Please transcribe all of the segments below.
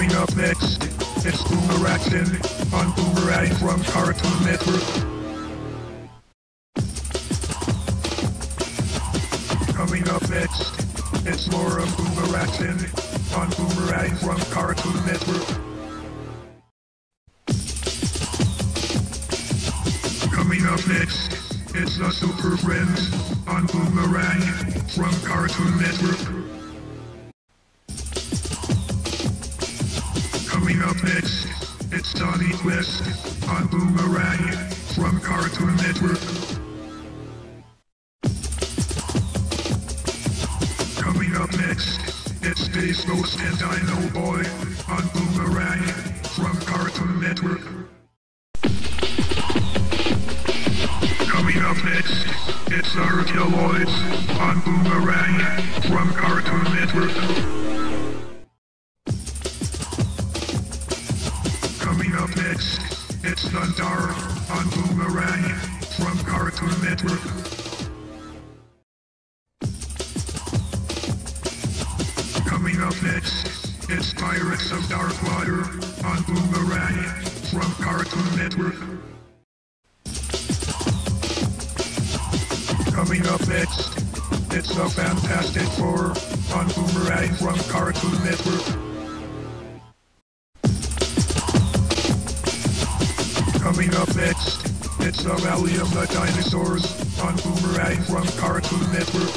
Coming up next, it's Boomeraction on Boomerang from Cartoon Network. Coming up next, it's more of Boomeraction on Boomerang from Cartoon Network. Coming up next, it's the Super Friends on Boomerang from Cartoon Network. Coming up next, it's Jonny Quest on Boomerang from Cartoon Network. Coming up next, it's Space Ghost and Dino Boy on Boomerang from Cartoon Network. Coming up next, it's the Herculoids on Boomerang from Cartoon Network. It's Thundarr on Boomerang from Cartoon Network. Coming up next, it's Pirates of Dark Water on Boomerang from Cartoon Network. Coming up next, it's the Fantastic Four on Boomerang from Cartoon Network. Coming up next, it's the Valley of the Dinosaurs on Boomerang from Cartoon Network.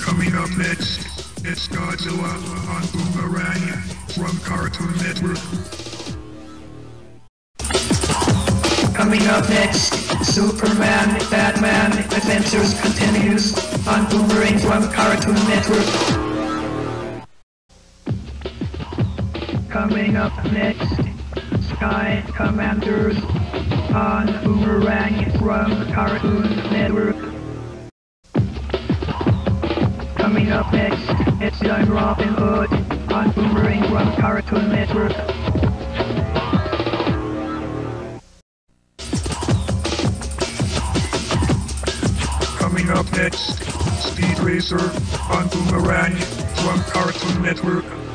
Coming up next, it's Godzilla on Boomerang from Cartoon Network. Coming up next, Superman, Batman, Adventures continues on Boomerang from Cartoon Network. Coming up next, Sky Commanders on Boomerang from Cartoon Network. Coming up next, it's Young Robin Hood on Boomerang from Cartoon Network. Coming up next, Speed Racer on Boomerang from Cartoon Network.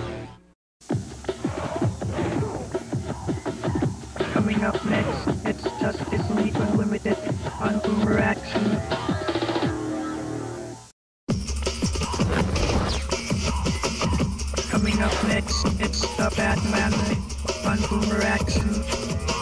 Up next, it's the Batman on Boomeraction.